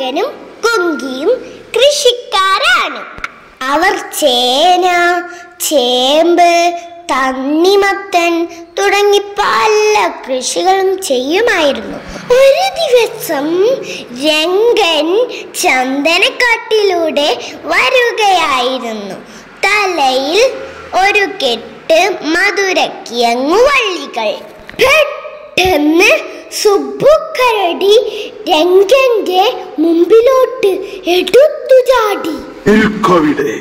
രംഗനും കുങ്കിയും കൃഷിക്കാരാണ്. അവർ ചേന ചേമ്പ് തണ്ണിമത്തൻ തുടങ്ങി പല കൃഷികളും ചെയ്യുമായിരുന്നു. ഒരു ദിവസം രംഗൻ ചന്ദനക്കാട്ടിലൂടെ വരുകയായിരുന്നു. തലയിൽ ഒരു കെട്ട് മധുരക്കിയങ്ങു വള്ളികൾ. പെട്ടെന്ന് സുബ്ബുക്കരടി രംഗന്റെ മുമ്പിലോട്ട് എടുത്തു ചാടി. നിൽക്കവിടെ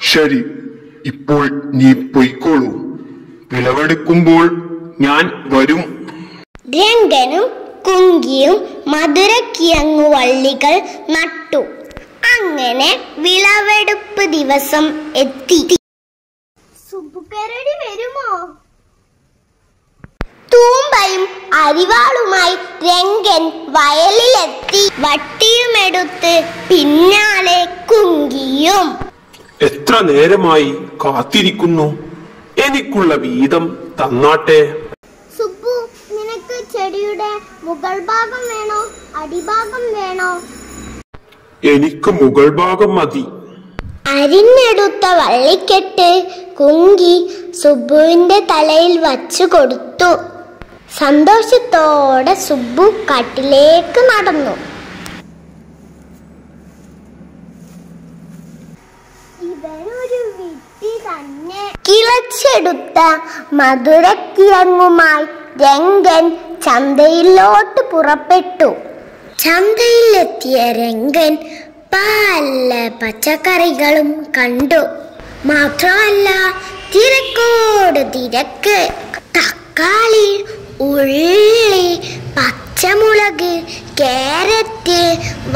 ശരി ഇപ്പോൾ നീ പൊയ്ക്കോളൂ. വിളവെടുക്കുമ്പോൾ ഞാൻ വരും. രംഗനും കുങ്കിയും മധുരക്കിയങ്ങു വള്ളികൾ നട്ടു. അങ്ങനെ വിളവെടുപ്പ് ദിവസം എത്തി. സുബുക്കരടി വരുമോ? തൂമ്പയും അരിവാളുമായി രംഗൻ വയലിലെത്തി. വട്ടിയുമെടുത്ത് പിന്നാലെ കുങ്കിയും. എത്ര നേരമായി കാത്തിരിക്കുന്നു? എനിക്കുള്ള വീതം തന്നാട്ടെ. സുബു നിനക്ക് ചെടിയുടെ മുകൾ ഭാഗം വേണോ? അടിഭാഗം വേണോ? എനിക്ക് മുകൾ ഭാഗം മതി. അരിഞ്ഞെടുത്ത വള്ളിക്കെട്ട് കുങ്കി സുബുവിന്റെ തലയിൽ വച്ചു കൊടുത്തു. സന്തോഷത്തോടെ സുബ്ബു കാട്ടിലേക്ക് നടന്നു. തന്നെ. കിളച്ചെടുത്ത മധുരക്കിഴങ്ങുമായി രംഗൻ ചന്തയിലോട്ട് പുറപ്പെട്ടു. ചന്തയിലെത്തിയ രംഗൻ പല പച്ചക്കറികളും കണ്ടു. മാത്രമല്ല തിരക്കോട് തിരക്ക് തക്കാളി ഉള്ളി പച്ചമുളക് കാരറ്റ്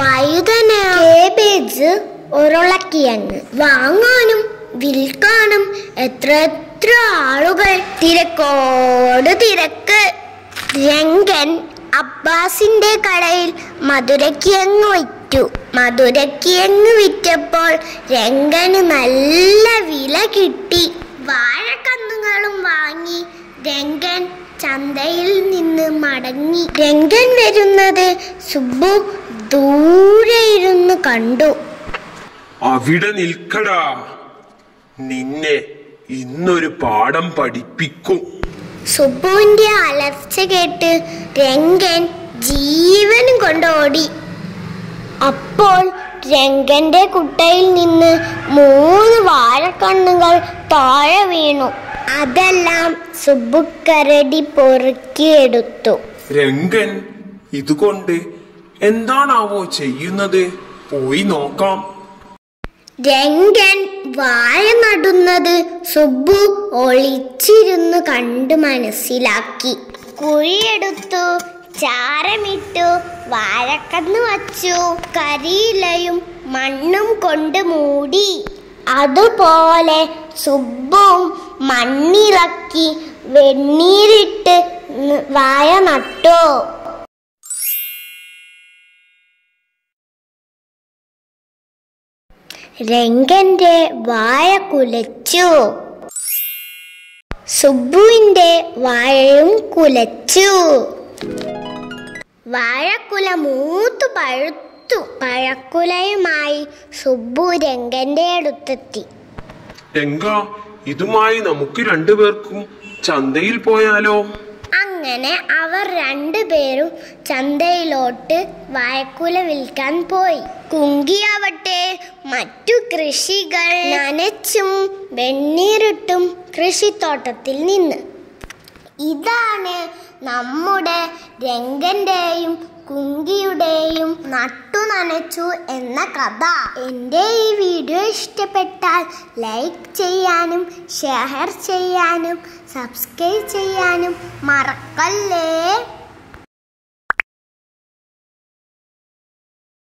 വഴുതന കേബേജ് ഉരുളക്കിഴങ്ങ് വാങ്ങാനും വിൽക്കാനും എത്ര എത്ര ആളുകൾ. തിരക്കോട് തിരക്ക്. രംഗൻ അബ്ബാസിന്റെ കടയിൽ മധുരക്കിഴങ്ങ് വിറ്റു. മധുരക്കിഴങ്ങ് വിറ്റപ്പോൾ രംഗന് നല്ല വില കിട്ടി. വാഴക്കന്നുകളും വാങ്ങി രംഗൻ ചന്തയിൽ നിന്ന് മടങ്ങി. രംഗൻ വരുന്നത് സുബ്ബു ദൂരെ ഇരുന്ന് കണ്ടു. അവിടെ നിൽക്കടാ. നിന്നെ ഇന്നൊരു പാഠം പഠിപ്പിക്കും. സുബുവിന്റെ അലർച്ച കേട്ട് രംഗൻ ജീവനും കൊണ്ടോടി. അപ്പോൾ രംഗന്റെ കുട്ടയിൽ നിന്ന് മൂന്ന് വാഴക്കണ്ണുകൾ താഴെ വീണു. അതെല്ലാം സുബുക്കരടി പൊറുക്കിയെടുത്തു. രംഗൻ ഇതുകൊണ്ട് എന്താണാവോ ചെയ്യുന്നത്? പോയി നോക്കാം. രംഗൻ വാഴ നടുന്നത് സുബ്ബു ഒളിച്ചിരുന്നു കണ്ട് മനസ്സിലാക്കി. കുഴിയെടുത്തു ചാരമിട്ടു വാഴക്കന്ന് വച്ചു കരിയിലയും മണ്ണും കൊണ്ട് മൂടി. അതുപോലെ സുബ്ബും മണ്ണിളക്കി വെണ്ണീരിട്ട് വായ നട്ടു. രംഗന്റെ വായ കുലച്ചു. സുബ്ബുവിന്റെ വാഴയും കുലച്ചു. വാഴക്കുല മൂത്തു പഴുത്തു. പഴക്കുലയുമായി സുബ്ബു രംഗന്റെ അടുത്തെത്തി. രംഗ ഇതുമായി നമുക്ക് രണ്ടുപേർക്കും ചന്തയിൽ പോയാലോ? അങ്ങനെ അവർ രണ്ടുപേരും ചന്തയിലോട്ട് വാഴക്കുല വിൽക്കാൻ പോയി. കുങ്കിയാവട്ടെ മറ്റു കൃഷികൾ നനച്ചും വെണ്ണീരിട്ടും കൃഷിത്തോട്ടത്തിൽ നിന്ന്. ഇതാണ് നമ്മുടെ രംഗന്റെയും കുങ്കിയുടെയും നട്ടു നനച്ചു എന്ന കഥ. എന്റെ ഈ വീഡിയോ ഇഷ്ടപ്പെട്ടാൽ ലൈക്ക് ചെയ്യാനും ഷെയർ ചെയ്യാനും സബ്സ്ക്രൈബ് ചെയ്യാനും മറക്കല്ലേ?